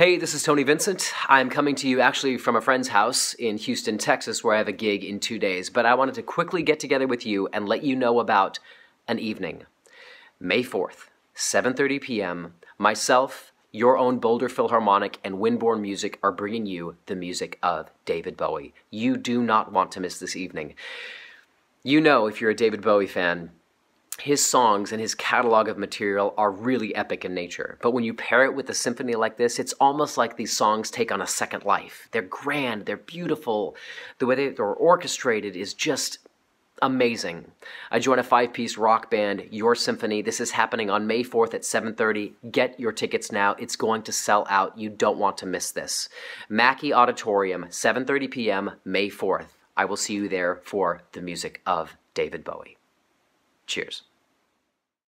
Hey, this is Tony Vincent. I'm coming to you actually from a friend's house in Houston, Texas, where I have a gig in two days. But I wanted to quickly get together with you and let you know about an evening. May 4th, 7.30 p.m., myself, your own Boulder Philharmonic, and Windborne Music are bringing you the music of David Bowie. You do not want to miss this evening. You know, if you're a David Bowie fan, his songs and his catalog of material are really epic in nature. But when you pair it with a symphony like this, it's almost like these songs take on a second life. They're grand, they're beautiful. The way they're orchestrated is just amazing. I join a five-piece rock band, Your Symphony. This is happening on May 4th at 7:30. Get your tickets now. It's going to sell out. You don't want to miss this. Macky Auditorium, 7:30 p.m., May 4th. I will see you there for the music of David Bowie. Cheers.